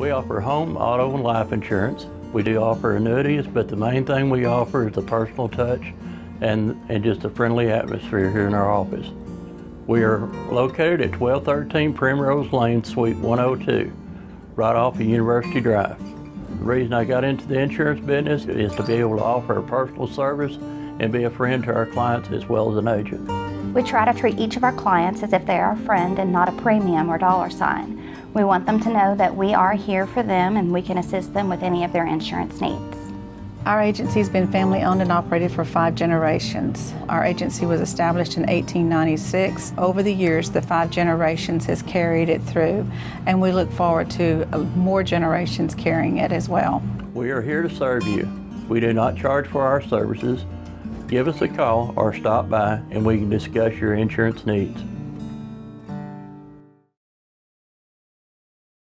We offer home, auto, and life insurance. We do offer annuities, but the main thing we offer is the personal touch and, and just a friendly atmosphere here in our office. We are located at 1213 Primrose Lane, Suite 102, right off of University Drive. The reason I got into the insurance business is to be able to offer a personal service and be a friend to our clients as well as an agent. We try to treat each of our clients as if they are a friend and not a premium or dollar sign. We want them to know that we are here for them and we can assist them with any of their insurance needs. Our agency has been family owned and operated for five generations. Our agency was established in 1896. Over the years, the five generations has carried it through, and we look forward to uh, more generations carrying it as well. We are here to serve you. We do not charge for our services. Give us a call or stop by and we can discuss your insurance needs.